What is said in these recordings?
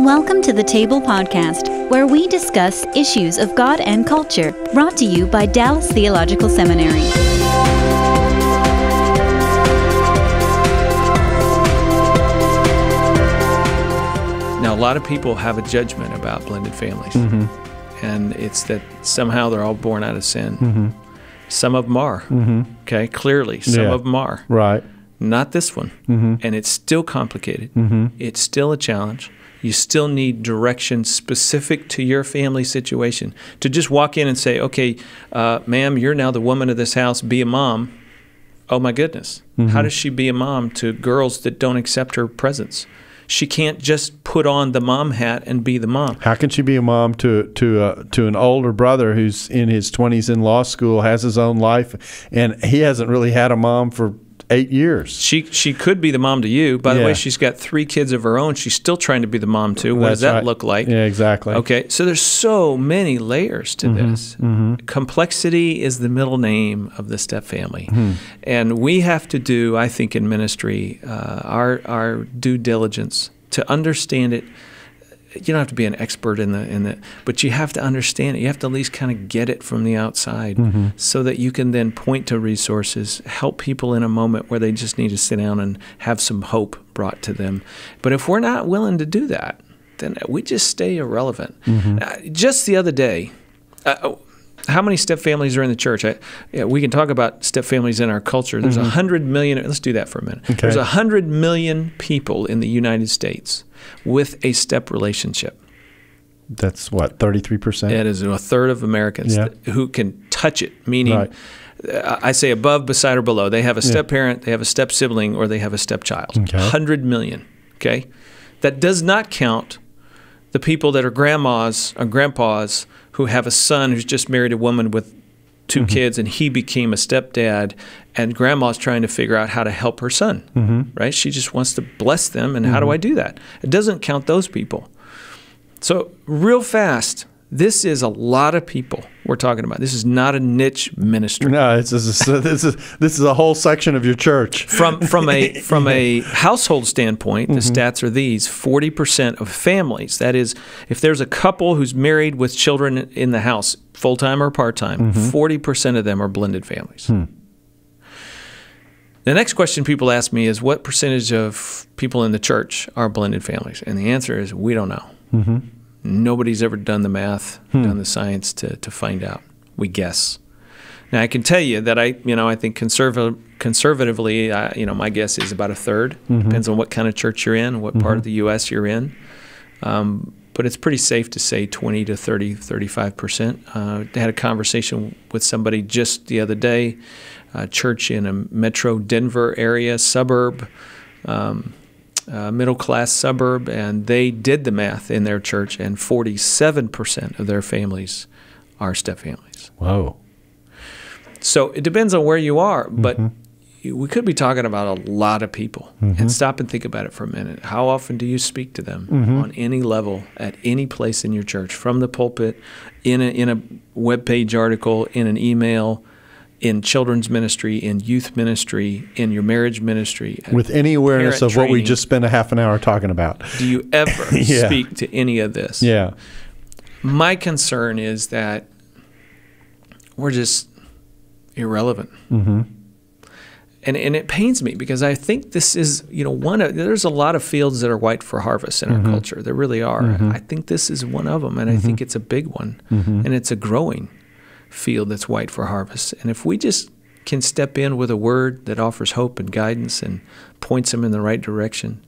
Welcome to the Table Podcast, where we discuss issues of God and culture, brought to you by Dallas Theological Seminary. Now, a lot of people have a judgment about blended families, mm-hmm. and it's that somehow they're all born out of sin. Mm-hmm. Some of them are, mm-hmm. okay, clearly. Some Yeah. of them are. Right. Not this one. And it's still complicated. It's still a challenge. You still need direction specific to your family situation. To just walk in and say, okay, uh, ma'am, you're now the woman of this house, be a mom. Oh my goodness. How does she be a mom to girls that don't accept her presence? She can't just put on the mom hat and be the mom. How can she be a mom to to uh, to an older brother who's in his twenties in law school, has his own life, and he hasn't really had a mom for eight years? She she could be the mom to you. By the way, she's got three kids of her own. She's still trying to be the mom too. What does that right. look like? Yeah, exactly. Okay, so there's so many layers to Mm-hmm, this. Complexity is the middle name of the step family, Hmm. and we have to do, I think, in ministry, uh, our our due diligence to understand it. You don't have to be an expert in the in the, but you have to understand it. You have to at least kind of get it from the outside, Mm-hmm. so that you can then point to resources, help people in a moment where they just need to sit down and have some hope brought to them. But if we're not willing to do that, then we just stay irrelevant. Mm-hmm. Uh, just the other day, uh, how many step families are in the church? I, yeah, we can talk about step families in our culture. There's a hundred million. Let's do that for a minute. Mm-hmm. Okay. There's a hundred million people in the United States with a step relationship. That's what thirty three percent. That is a third of Americans Yeah. that, who can touch it. Meaning, Right. uh, I say above, beside, or below. They have a step parent, they have a step sibling, or they have a stepchild. Okay. Hundred million. Okay, that does not count the people that are grandmas or grandpas who have a son who's just married a woman with 2 mm-hmm. kids and he became a stepdad and grandma's trying to figure out how to help her son mm-hmm. right? She just wants to bless them and how do mm-hmm. i do that? It doesn't count those people. So real fast this is a lot of people we're talking about this is not a niche ministry No, it's, it's, it's, this is this is a whole section of your church. from from a from a household standpoint, the mm-hmm. stats are these: forty percent of families. That is, if there's a couple who's married with children in the house, full time or part time, mm-hmm. 40 percent of them are blended families. Hmm. The next question people ask me is, what percentage of people in the church are blended families? And the answer is, we don't know. Mm-hmm. Nobody's ever done the math, done the science to, to find out. We guess. Now I can tell you that I, you know, I think conservative, conservatively, uh, you know, my guess is about a 3rd Depends on what kind of church you're in, what part of the U.S. you're in. Um, but it's pretty safe to say 20 to 30, 35 percent. Uh, I had a conversation with somebody just the other day, a church in a metro Denver area suburb. Um, uh, middle class suburb, and they did the math in their church, and 47% of their families are step families. Whoa. So it depends on where you are, but mm-hmm. we could be talking about a lot of people. And mm-hmm. stop and think about it for a minute. How often do you speak to them mm-hmm. on any level, at any place in your church, from the pulpit, in a, in a web page article, in an email, in children's ministry, in youth ministry, in your marriage ministry? With any awareness of what we just spent a half an hour talking about. Do you ever Yeah. speak to any of this? Yeah. My concern is that we're just irrelevant. Mm-hmm. And, and it pains me because I think this is, you know, one of, there's a lot of fields that are white for harvest in our Mm-hmm. culture. There really are. I think this is one of them, and I think it's a big one. Mm-hmm. And it's a growing field that's white for harvest. And if we just can step in with a word that offers hope and guidance and points them in the right direction,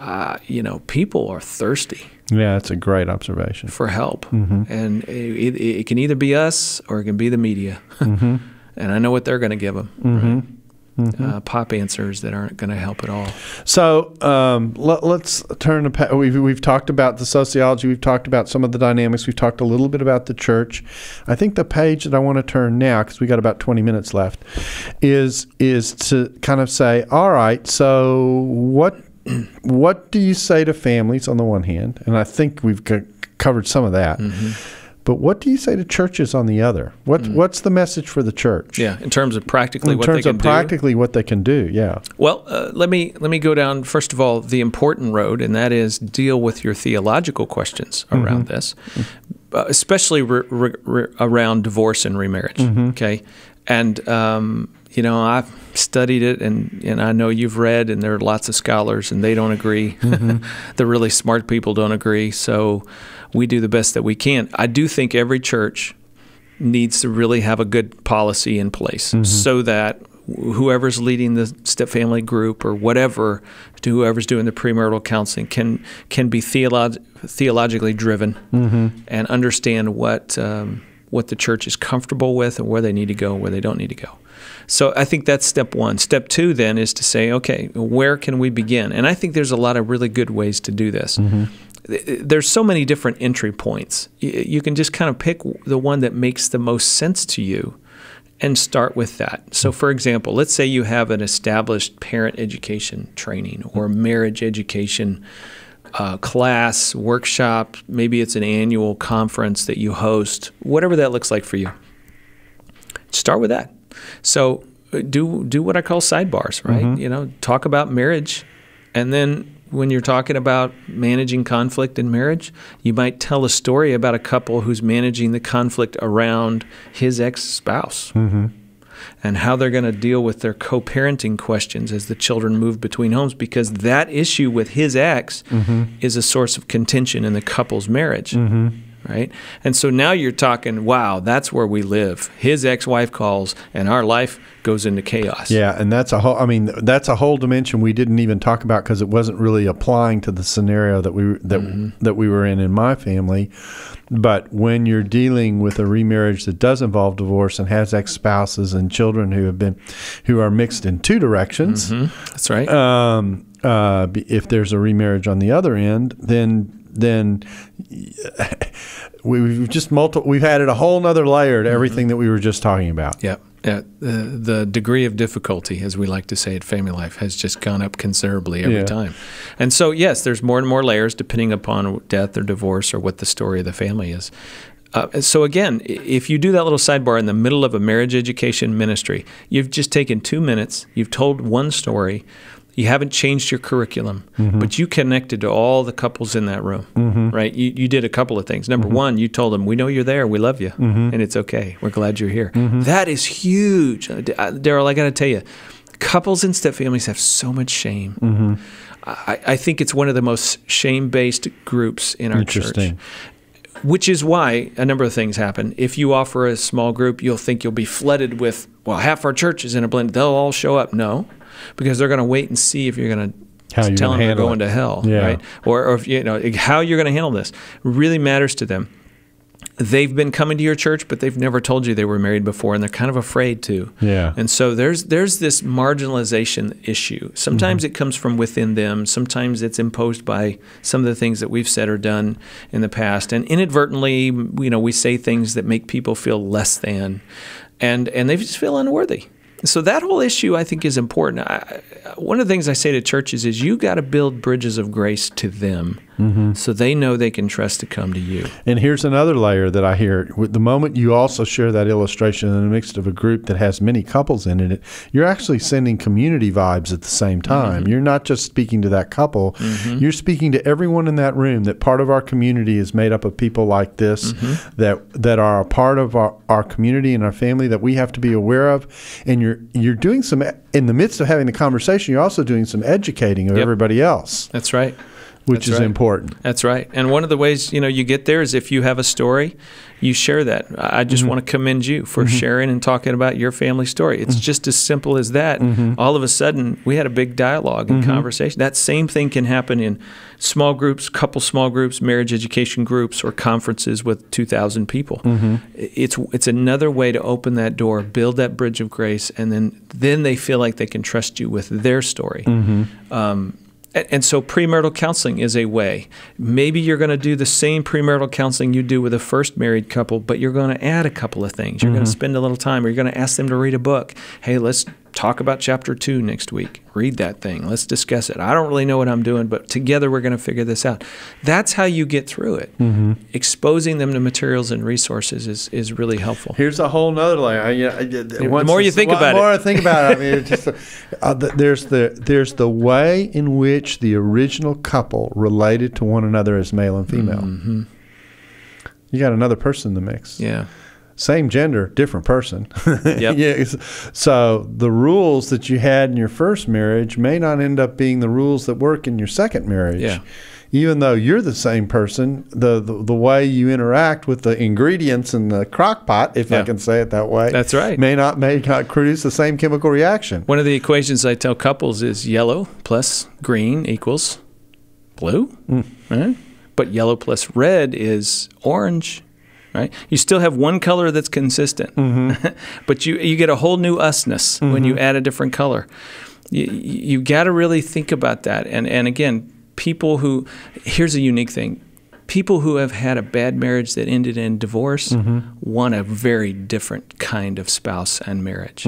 uh, you know, people are thirsty Yeah, that's a great observation. for help, mm-hmm. and it, it, it can either be us or it can be the media. Mm-hmm. and I know what they're going to give them. Mm-hmm. Right? Uh, pop answers that aren't going to help at all. So um, let, us turn to. We've we've talked about the sociology. We've talked about some of the dynamics. We've talked a little bit about the church. I think the page that I want to turn now, because we got about twenty minutes left, is is to kind of say, all right. So what what do you say to families on the one hand, and I think we've covered some of that. But what do you say to churches on the other? What what's the message for the church? Yeah, in terms of practically In what terms they can of practically do. what they can do, yeah. Well, uh, let me let me go down first of all the important road, and that is deal with your theological questions around this, uh, especially re- re- re- around divorce and remarriage. Okay, and um, you know I've studied it, and and I know you've read, and there are lots of scholars, and they don't agree. the really smart people don't agree. So we do the best that we can. I do think every church needs to really have a good policy in place so that whoever's leading the step family group or whatever to whoever's doing the premarital counseling can can be theolog- theologically driven and understand what um, what the church is comfortable with and where they need to go and where they don't need to go. So I think that's step one. Step two then is to say, okay, where can we begin? And I think there's a lot of really good ways to do this. Mm-hmm. Th- There's so many different entry points. You can just kind of pick the one that makes the most sense to you and start with that. So, for example, let's say you have an established parent education training or marriage education uh, class, workshop. Maybe it's an annual conference that you host, whatever that looks like for you. Start with that. So, uh, do do what I call sidebars, right? You know, talk about marriage, and then when you're talking about managing conflict in marriage, you might tell a story about a couple who's managing the conflict around his ex spouse and how they're going to deal with their co parenting questions as the children move between homes because that issue with his ex is a source of contention in the couple's marriage. Right? And so now you're talking, wow, that's where we live. His ex wife calls, and our life goes into chaos. Yeah, and that's a whole. I mean, that's a whole dimension we didn't even talk about because it wasn't really applying to the scenario that we that Mm-hmm. that we were in in my family. But when you're dealing with a remarriage that does involve divorce and has ex spouses and children who have been who are mixed in two directions, That's right. um, uh, if there's a remarriage on the other end, then then we've just multi- we've added a whole nother layer to Mm-hmm. everything that we were just talking about. Yeah. Yeah, the, the degree of difficulty, as we like to say at Family Life, has just gone up considerably every Yeah. time. And so, yes, there's more and more layers depending upon death or divorce or what the story of the family is. Uh, so again, if you do that little sidebar in the middle of a marriage education ministry, you've just taken two minutes, you've told one story, you haven't changed your curriculum, mm-hmm. but you connected to all the couples in that room, mm-hmm. right? You, you did a couple of things. Number mm-hmm. one, you told them, "We know you're there, we love you, and it's okay. We're glad you're here." That is huge, Uh, uh, Darrell. I got to tell you, couples and step families have so much shame. I, I think it's one of the most shame-based groups in our church which is why a number of things happen. If you offer a small group, you'll think you'll be flooded with, well, half our church is in a blend. They'll all show up. No, because they're going to wait and see if you're going How to you're tell them they're going it. to hell, Yeah. right? Or, or if you know how you're going to handle this really matters to them. They've been coming to your church, but they've never told you they were married before, and they're kind of afraid to. Yeah. And so there's there's this marginalization issue. Sometimes mm-hmm. it comes from within them. Sometimes it's imposed by some of the things that we've said or done in the past, and inadvertently, you know, we say things that make people feel less than, and and they just feel unworthy. So that whole issue, I think, is important. I, one of the things I say to churches is you got to build bridges of grace to them, Mm-hmm. so they know they can trust to come to you. And here's another layer that I hear. The moment you also share that illustration in the midst of a group that has many couples in it, you're actually sending community vibes at the same mm-hmm. time. You're not just speaking to that couple, mm-hmm. you're speaking to everyone in that room that part of our community is made up of people like this that that are a part of our, our community and our family that we have to be aware of. And you're you're doing some in the midst of having the conversation, you're also doing some educating of Yep. everybody else, That's right. Which That's is right. important. That's right. And one of the ways you know you get there is if you have a story, you share that. I just mm-hmm. want to commend you for mm-hmm. sharing and talking about your family story. It's mm-hmm. just as simple as that. All of a sudden, we had a big dialogue and conversation. That same thing can happen in small groups, couple small groups, marriage education groups, or conferences with 2,000 people. It's it's another way to open that door, build that bridge of grace, and then then they feel like they can trust you with their story. Um, and, so premarital counseling is a way. Maybe you're going to do the same premarital counseling you do with a first married couple, but you're going to add a couple of things. You're going to mm-hmm. spend a little time, or you're going to ask them to read a book. Hey, let's talk about chapter two next week. Read that thing. Let's discuss it. I don't really know what I'm doing, but together we're going to figure this out. That's how you get through it. Mm-hmm. Exposing them to materials and resources is, is really helpful. Here's a whole nother layer. I, yeah, I, the more you think about it, the more I think about it. I mean, it's just, uh, the, there's the there's the way in which the original couple related to one another as male and female. Mm-hmm. You got another person in the mix. Yeah same gender, different person. Yep. yeah. So the rules that you had in your first marriage may not end up being the rules that work in your second marriage. Yeah. Even though you're the same person, the, the, the way you interact with the ingredients in the crock pot, if Yeah. I can say it that way, That's right. may not may not produce the same chemical reaction. One of the equations I tell couples is yellow plus green equals blue, hmm. right? But yellow plus red is orange, right? You still have one color that's consistent, mm-hmm. but you you get a whole new usness when you mm-hmm. add a different color. You, you got to really think about that. And and again, people who here's a unique thing. People who have had a bad marriage that ended in divorce mm-hmm. want a very different kind of spouse and marriage.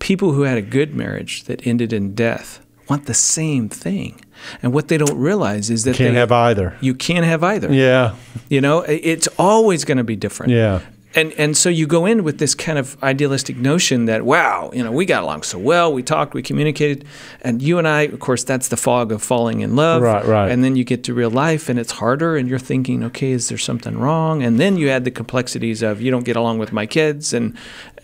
People who had a good marriage that ended in death want the same thing. And what they don't realize is that Can't they, have either. you can't have either. Yeah. You know, it's always going to be different. Yeah. And and so you go in with this kind of idealistic notion that wow, you know, we got along so well, we talked, we communicated, and you and I, of course, that's the fog of falling in love. Right, right. And then you get to real life, and it's harder, and you're thinking, okay, is there something wrong? And then you add the complexities of you don't get along with my kids, and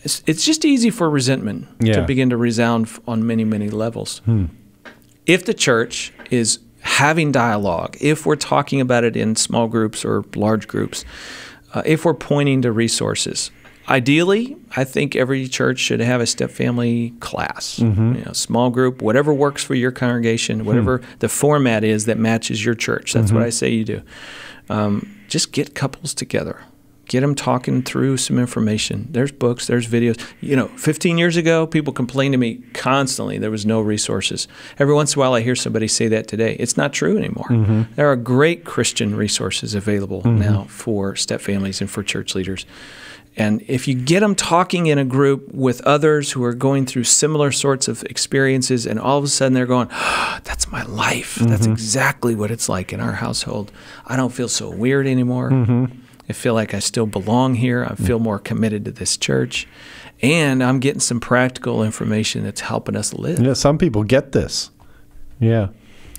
it's, it's just easy for resentment Yeah. to begin to resound on many many levels hmm. if the church is having dialogue, if we're talking about it in small groups or large groups, uh, if we're pointing to resources, ideally, I think every church should have a step family class, you know, small group, whatever works for your congregation, whatever the format is that matches your church. That's what I say you do. Um, just get couples together. Get them talking through some information. There's books, there's videos. You know, 15 years ago, people complained to me constantly there was no resources. Every once in a while, I hear somebody say that today. It's not true anymore. Mm-hmm. There are great Christian resources available mm-hmm. now for step families and for church leaders. And if you get them talking in a group with others who are going through similar sorts of experiences, and all of a sudden they're going, "Ah, That's my life. That's mm-hmm. exactly what it's like in our household. I don't feel so weird anymore. I feel like I still belong here. I feel more committed to this church. And I'm getting some practical information that's helping us live. Yeah. Some people get this. Yeah.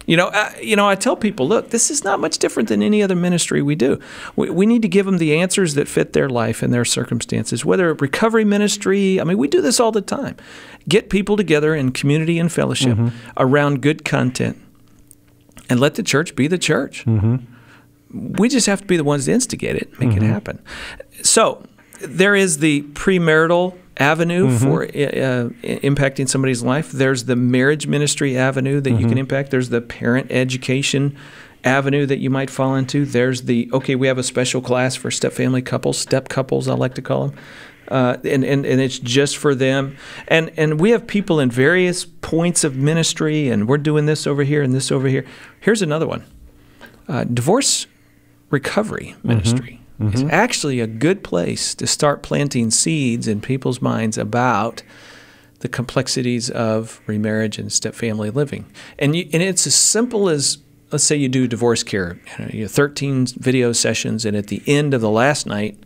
You know, I, you know, I tell people, look, this is not much different than any other ministry we do. We, we need to give them the answers that fit their life and their circumstances. Whether it's recovery ministry, I mean, we do this all the time. Get people together in community and fellowship mm-hmm. around good content, and let the church be the church. Mm-hmm. We just have to be the ones to instigate it, make it happen. So there is the premarital avenue for uh, uh, impacting somebody's life. There's the marriage ministry avenue that you can impact. There's the parent education avenue that you might fall into. There's the okay, we have a special class for step family couples, step couples, I like to call them. Uh, and, and, and it's just for them. And, and we have people in various points of ministry, and we're doing this over here and this over here. Here's another one uh, divorce recovery ministry mm-hmm. mm-hmm. is actually a good place to start planting seeds in people's minds about the complexities of remarriage and step family living. And, you, and it's as simple as let's say you do divorce care, you, know, you have 13 video sessions, and at the end of the last night,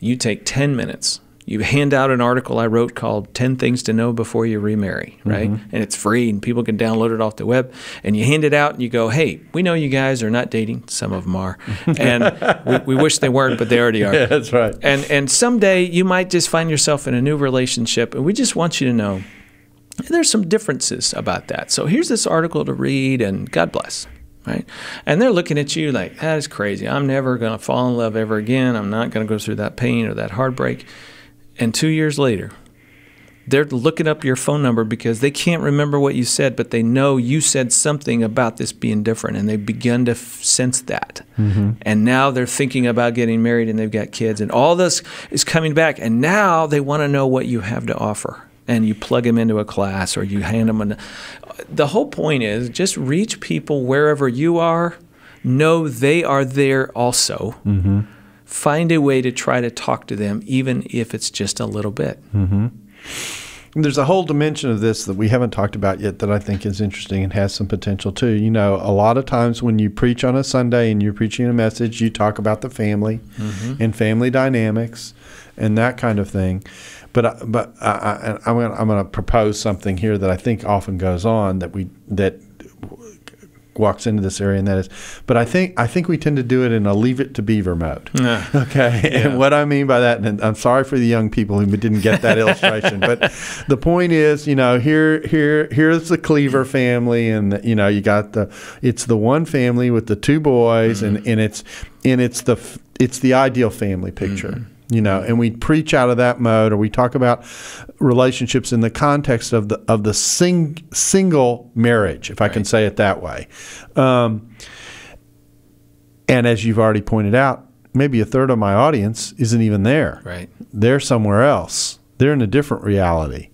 you take 10 minutes. You hand out an article I wrote called 10 Things to Know Before You Remarry, right? Mm-hmm. And it's free and people can download it off the web. And you hand it out and you go, hey, we know you guys are not dating. Some of them are. And we, we wish they weren't, but they already are. Yeah, that's right. And, and someday you might just find yourself in a new relationship. And we just want you to know there's some differences about that. So here's this article to read, and God bless. Right? And they're looking at you like, that is crazy. I'm never going to fall in love ever again. I'm not going to go through that pain or that heartbreak. And two years later, they're looking up your phone number because they can't remember what you said, but they know you said something about this being different, and they've begun to f- sense that. Mm-hmm. And now they're thinking about getting married, and they've got kids, and all this is coming back. And now they want to know what you have to offer, and you plug them into a class or you hand them an. The whole point is just reach people wherever you are. Know they are there also. Mm-hmm. Find a way to try to talk to them, even if it's just a little bit. there's a whole dimension of this that we haven't talked about yet that I think is interesting and has some potential too. You know, a lot of times when you preach on a Sunday and you're preaching a message, you talk about the family Mm-hmm. and family dynamics and that kind of thing. But but I, I, I'm going I'm going to propose something here that I think often goes on that we that walks into this area and that is but I think I think we tend to do it in a leave it to beaver mode. Yeah. Okay. And what I mean by that, and I'm sorry for the young people who didn't get that illustration, but the point is, you know, here, here, here's the Cleaver family, and you know, you got the, it's the one family with the two boys, and mm-hmm. and it's, and it's the, it's the ideal family picture. Mm-hmm. You know, and we preach out of that mode, or we talk about relationships in the context of the of the sing, single marriage, if I can say it that way. Um, and as you've already pointed out, maybe a third of my audience isn't even there. Right. They're somewhere else. They're in a different reality.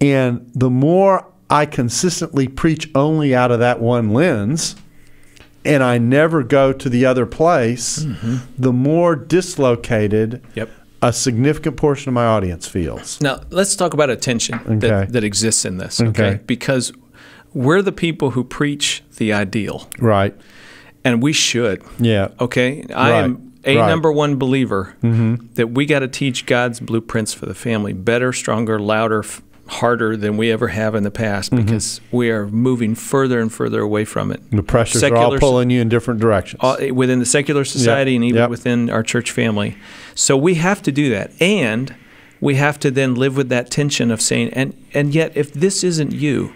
And the more I consistently preach only out of that one lens, and I never go to the other place, mm-hmm. the more dislocated Yep. a significant portion of my audience feels. Now let's talk about attention Okay. that, that exists in this. Okay? Okay. Because we're the people who preach the ideal, Right. and we should. Yeah. Okay, I Right. am a Right. number one believer mm-hmm. that we got to teach God's blueprints for the family better, stronger, louder, f- harder than we ever have in the past mm-hmm. because we are moving further and further away from it. The pressures are all pulling you in different directions. all, eh, within the secular society and even yep. within our church family. So we have to do that, and we have to then live with that tension of saying, and and yet if this isn't you,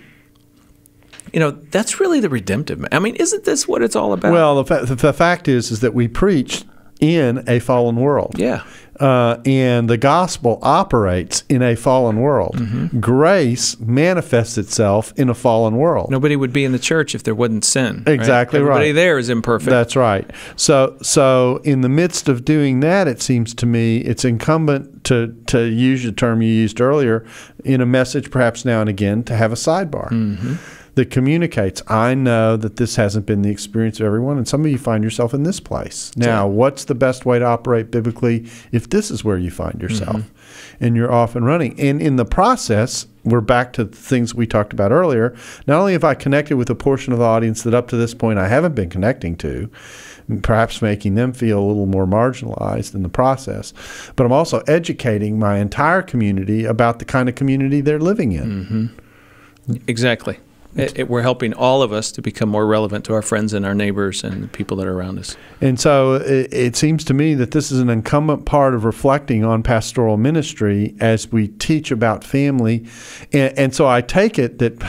you know, that's really the redemptive. I mean, isn't this what it's all about? Well, the, fa- the, the fact is, is that we preach in a fallen world. yeah, Uh, and the gospel operates in a fallen world. Mm-hmm. Grace manifests itself in a fallen world. nobody would be in the church if there wasn't sin. Exactly right. Everybody there is imperfect. That's right. So, so in the midst of doing that, it seems to me it's incumbent to to use the term you used earlier in a message, perhaps now and again, to have a sidebar Mm-hmm. That communicates. I know that this hasn't been the experience of everyone, and some of you find yourself in this place. Now, what's the best way to operate biblically if this is where you find yourself, Mm-hmm. and you're off and running? And in the process. We're back to the things we talked about earlier. Not only have I connected with a portion of the audience that up to this point I haven't been connecting to, perhaps making them feel a little more marginalized in the process. But I'm also educating my entire community about the kind of community they're living in. exactly. It, it, we're helping all of us to become more relevant to our friends and our neighbors and the people that are around us. And so it, it seems to me that this is an incumbent part of reflecting on pastoral ministry as we teach about family. And, and so I take it that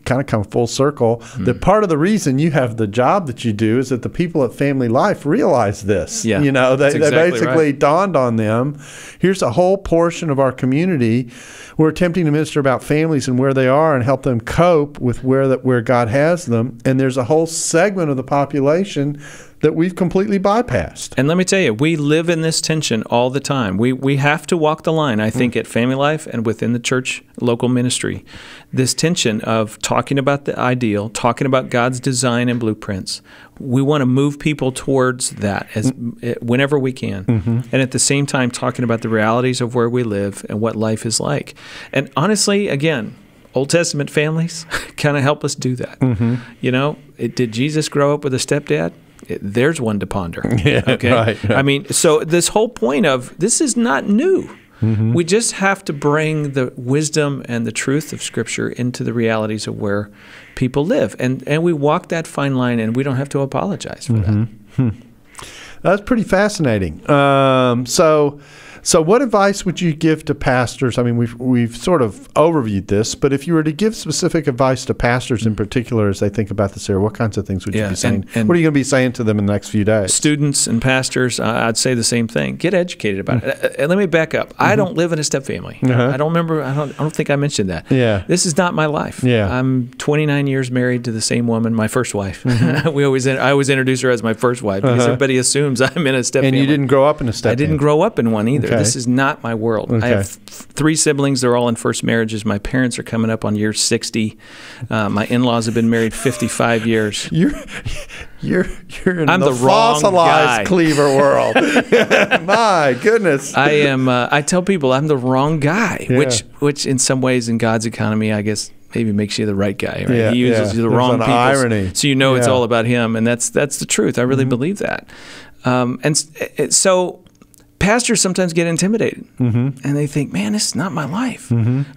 kind of come full circle hmm. that part of the reason you have the job that you do is that the people at Family Life realize this. Yeah, You know, they, that's they basically right. dawned on them. Here's a whole portion of our community. We're attempting to minister about families and where they are and help them cope with where that where God has them. And there's a whole segment of the population that we've completely bypassed. And let me tell you, we live in this tension all the time. We we have to walk the line, I think, mm. at family life and within the church local ministry. This tension of talking about the ideal, talking about God's design and blueprints. We want to move people towards that as mm. eh, whenever we can. Mm-hmm. And at the same time talking about the realities of where we live and what life is like. And honestly, again, Old Testament families kind of help us do that. You know, it, did Jesus grow up with a stepdad? It, there's one to ponder. Yeah, okay. right, right. I mean, so this whole point of this is not new. Mm-hmm. We just have to bring the wisdom and the truth of Scripture into the realities of where people live, and and we walk that fine line, and we don't have to apologize for Mm-hmm. that. That's pretty fascinating. Um, so, so what advice would you give to pastors? I mean, we've we've sort of overviewed this, but if you were to give specific advice to pastors in particular as they think about this area, what kinds of things would you be saying? and- and- what are you going to be saying to them in the next few days? Students and pastors, uh, I'd say the same thing. Get educated about it. Uh, And let me back up. I don't live in a step family. Mm-hmm. Uh-huh. I don't remember. I don't. I don't think I mentioned that. Yeah. This is not my life. Yeah. I'm 29 years married to the same woman, my first wife. Mm-hmm. we always. I always introduce her as my first wife because everybody assumes I'm in a step. Uh-huh. and family. you didn't grow up in a step. I didn't family. grow up in one either. Okay. This is not my world. I have three siblings. They're all in first marriages. My parents are coming up on year 60. Uh, my in-laws have been married 55 years. You're you're You're in I'm the, the wrong fossilized guy. cleaver world. My goodness. I am. Uh, I tell people I'm the wrong guy, Yeah. which, which in some ways in God's economy, I guess maybe makes you the right guy. Right? Yeah, he uses yeah. you the wrong people, irony. so you know it's Yeah. Mm-hmm. all about him, and that's that's the truth. I really believe that. Um, and so, pastors sometimes get intimidated, Mm-hmm. and they think, "Man, this is not my life.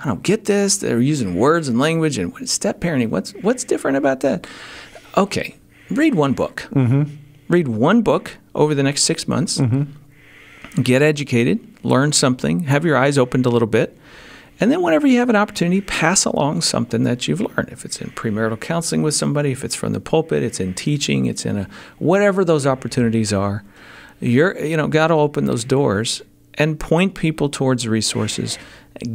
I don't get this. They're using words and language and step parenting. What's what's different about that?" Okay, read one book. Mm-hmm. Read one book over the next six months get educated, learn something, have your eyes opened a little bit, and then whenever you have an opportunity, pass along something that you've learned. If it's in premarital counseling with somebody, if it's from the pulpit, it's in teaching, it's in a whatever those opportunities are, you're you know, God will open those doors and point people towards resources,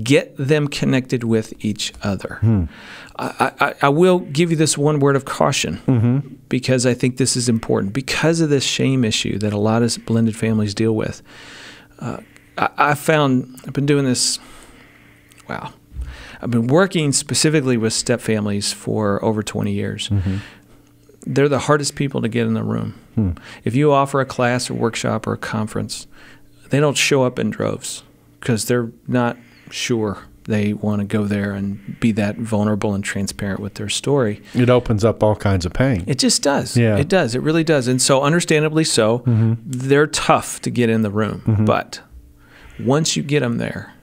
get them connected with each other. Hmm. I, I, I will give you this one word of caution mm-hmm. because I think this is important. Because of this shame issue that a lot of blended families deal with, uh, I, I found I've been doing this. Wow, I've been working specifically with step families for over 20 years. Mm-hmm. They're the hardest people to get in the room. Hmm. If you offer a class or workshop or a conference, they don't show up in droves because they're not sure they want to go there and be that vulnerable and transparent with their story. It opens up all kinds of pain. It just does. Yeah. It does. It really does. And so, understandably so, mm-hmm. they're tough to get in the room. Mm-hmm. But once you get them there,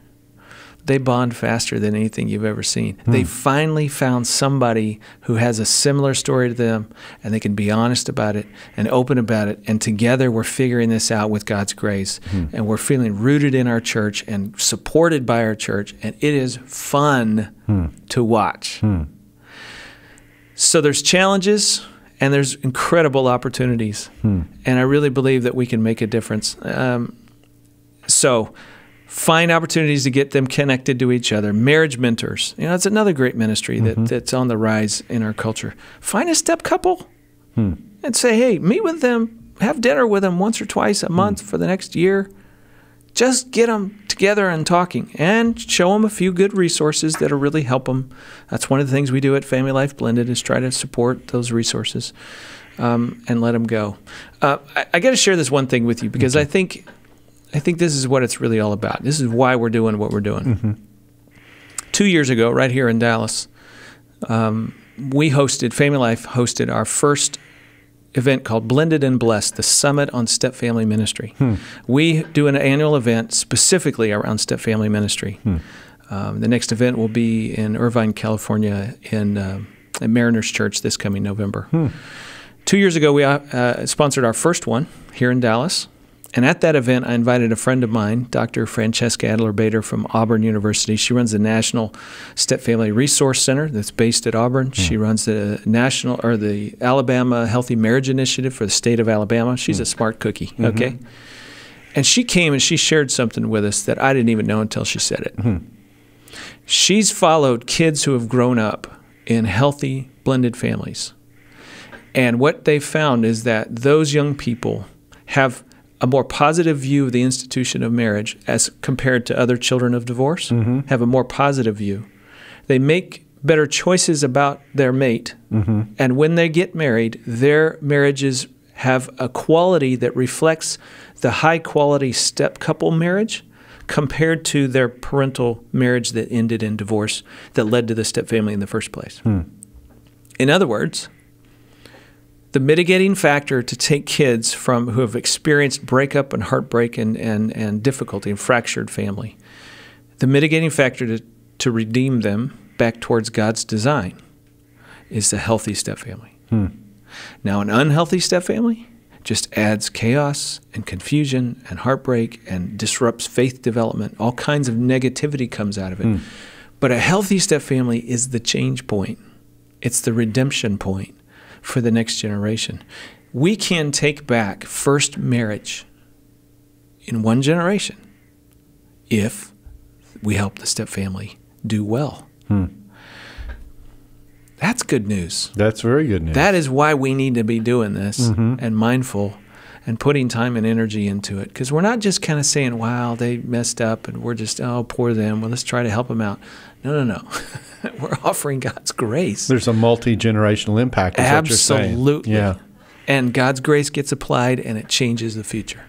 they bond faster than anything you've ever seen. They hmm. finally found somebody who has a similar story to them and they can be honest about it and open about it. And together we're figuring this out with God's grace. Hmm. And we're feeling rooted in our church and supported by our church. And it is fun hmm. to watch. So there's challenges and there's incredible opportunities, and I really believe that we can make a difference. Um, so find opportunities to get them connected to each other. Marriage mentors, you know, that's another great ministry that, that's on the rise in our culture. Find a step couple and say, hey, meet with them, have dinner with them once or twice a month for the next year. Just get them together and talking and show them a few good resources that'll really help them. That's one of the things we do at Family Life Blended is try to support those resources um, and let them go. Uh, I, I got to share this one thing with you because I think I think this is what it's really all about. This is why we're doing what we're doing. Two years ago, right here in Dallas, um, we hosted Family Life hosted our first event called Blended and Blessed, the Summit on Step Family Ministry. We do an annual event specifically around step family ministry. Um, the next event will be in Irvine, California, in uh, at Mariners Church this coming November. Two years ago, we uh, sponsored our first one here in Dallas. And at that event, I invited a friend of mine, Dr. Francesca Adler Baeder from Auburn University. She runs the National Step Family Resource Center that's based at Auburn. Hmm. She runs the national or the Alabama Healthy Marriage Initiative for the state of Alabama. She's hmm. a smart cookie, mm-hmm. okay? And she came and she shared something with us that I didn't even know until she said it. Hmm. She's followed kids who have grown up in healthy blended families. And what they found is that those young people have a more positive view of the institution of marriage as compared to other children of divorce, mm-hmm. have a more positive view. They make better choices about their mate. Mm-hmm. And when they get married, their marriages have a quality that reflects the high quality step couple marriage compared to their parental marriage that ended in divorce that led to the step family in the first place. Hmm. In other words, the mitigating factor to take kids from who have experienced breakup and heartbreak and, and, and difficulty and fractured family, the mitigating factor to, to redeem them back towards God's design is the healthy step family. Hmm. Now, an unhealthy step family just adds chaos and confusion and heartbreak and disrupts faith development. All kinds of negativity comes out of it. Hmm. But a healthy step family is the change point, it's the redemption point for the next generation. We can take back first marriage in one generation if we help the step family do well. Hmm. That's good news. That's very good news. That is why we need to be doing this mm-hmm. and mindful and putting time and energy into it. Because we're not just kind of saying, wow, they messed up and we're just, oh, poor them. Well, let's try to help them out. No, no, no. we're offering God's grace. There's a multi generational impact. Is what you're. Absolutely. Yeah. and God's grace gets applied, and it changes the future.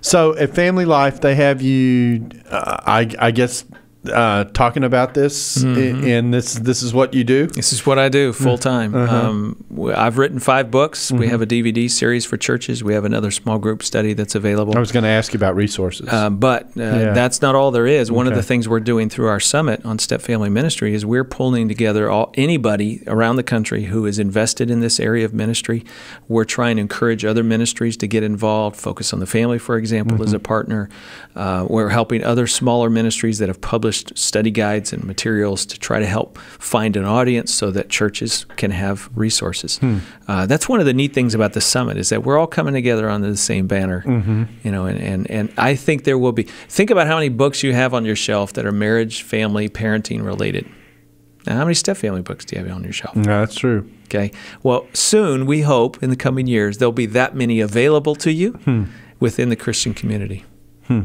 So at Family Life, they have you, uh, I, I guess, uh, talking about this, Mm-hmm. and this this is what you do. This is what I do full time. Um, w- I've written five books. We have a DVD series for churches. We have another small group study that's available. I was going to ask you about resources. Uh, but uh, Yeah. that's not all there is. One of the things we're doing through our summit on Step Family Ministry is we're pulling together all anybody around the country who is invested in this area of ministry. We're trying to encourage other ministries to get involved. Focus on the Family, for example, as a partner. Uh, we're helping other smaller ministries that have published study guides and materials to try to help find an audience so that churches can have resources. Hmm. Uh, that's one of the neat things about the summit is that we're all coming together under the same banner. Mm-hmm. You know, and, and, and I think there will be. Think about how many books you have on your shelf that are marriage, family, parenting related. Now, how many step family books do you have on your shelf? no, that's true. Okay. Well, soon we hope in the coming years there'll be that many available to you hmm. within the Christian community. Hmm.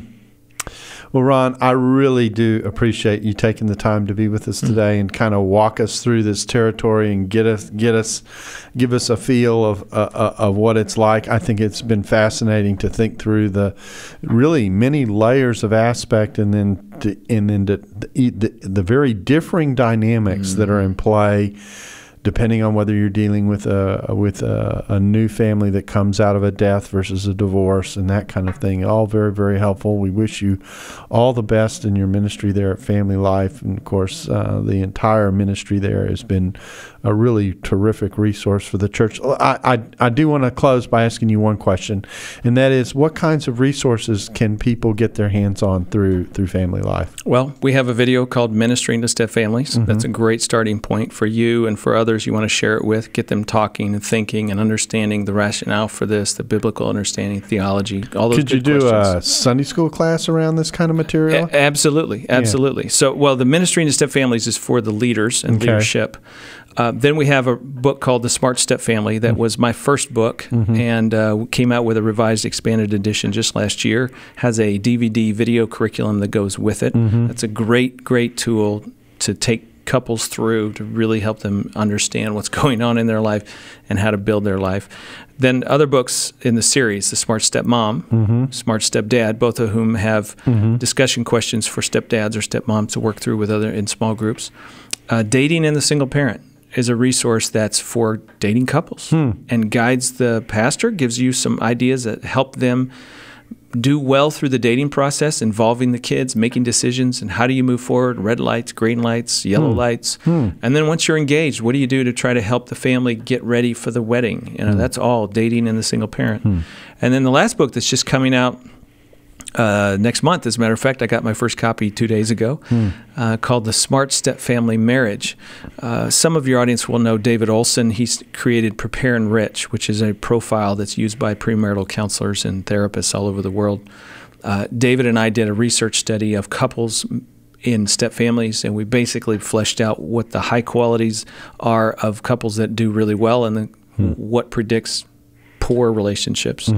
Well, Ron, I really do appreciate you taking the time to be with Mm. us today and kind of walk us through this territory and get us, get us, give us a feel of uh, uh, of what it's like. I think it's been fascinating to think through the really many layers of aspect, and then to, and then to, the, the the very differing dynamics that are in play depending on whether you're dealing with a with a, a new family that comes out of a death versus a divorce and that kind of thing. All very very helpful. We wish you all the best in your ministry there at Family Life, and of course uh, the entire ministry there has been a really terrific resource for the church. I I, I do want to close by asking you one question, and that is, what kinds of resources can people get their hands on through through Family Life? Well, we have a video called Ministering to Step Families. Mm-hmm. That's a great starting point for you and for others you want to share it with. Get them talking and thinking and understanding the rationale for this, the biblical understanding, theology, all those Could you do questions. a Sunday school class around this kind of material? A- absolutely, absolutely. So, well, the ministry to step families is for the leaders and Okay. leadership. Uh, then we have a book called The Smart Step Family that was my first book and uh, came out with a revised expanded edition just last year. Has a DVD video curriculum that goes with it. That's a great, great tool to take couples through to really help them understand what's going on in their life and how to build their life. Then other books in the series, The Smart Step Mom, Smart Step Dad, both of whom have discussion questions for stepdads or stepmoms to work through with other in small groups. Uh, dating and the single parent is a resource that's for dating couples hmm. and guides the pastor, gives you some ideas that help them do well through the dating process, involving the kids, making decisions, and how do you move forward? Red lights, green lights, yellow hmm. lights, hmm. and then once you're engaged, what do you do to try to help the family get ready for the wedding? You know, that's all dating and the single parent. And then the last book that's just coming out uh, next month, as a matter of fact, I got my first copy two days ago, uh, called The Smart Step Family Marriage. Uh, some of your audience will know David Olson. He's created Prepare Enrich, which is a profile that's used by premarital counselors and therapists all over the world. Uh, David and I did a research study of couples in step families, and we basically fleshed out what the high qualities are of couples that do really well and then what predicts poor relationships.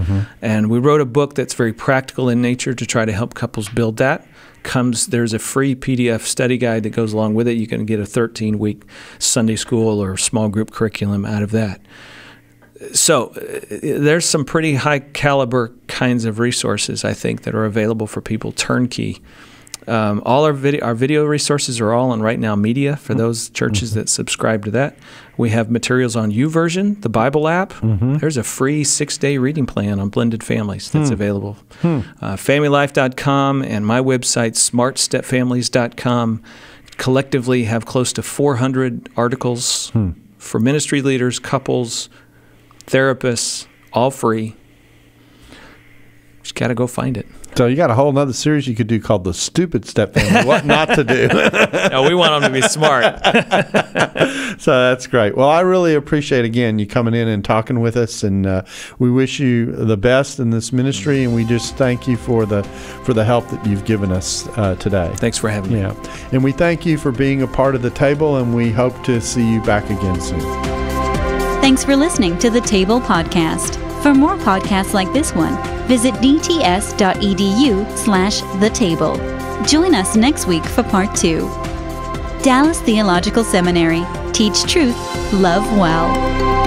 And we wrote a book that's very practical in nature to try to help couples build that. Comes there's a free PDF study guide that goes along with it. You can get a 13 week Sunday school or small group curriculum out of that. So uh, there's some pretty high caliber kinds of resources I think that are available for people turnkey. Um, all our video our video resources are all on Right Now Media for mm-hmm. those churches mm-hmm. that subscribe to that. We have materials on YouVersion, the Bible app. Mm-hmm. There's a free six day reading plan on blended families that's hmm. available. Hmm. Uh, FamilyLife.com and my website SmartStepFamilies.com collectively have close to 400 articles hmm. for ministry leaders, couples, therapists, all free. Just got to go find it. So you got a whole other series you could do called the Stupid Step Family. what not to do. No, we want them to be smart. so that's great. Well, I really appreciate again you coming in and talking with us, and uh, we wish you the best in this ministry, and we just thank you for the for the help that you've given us uh, today. Thanks for having me. Yeah, and we thank you for being a part of the table, and we hope to see you back again soon. Thanks for listening to the Table Podcast. For more podcasts like this one, visit dts.edu slash the table. Join us next week for part two. Dallas Theological Seminary. Teach truth, love well.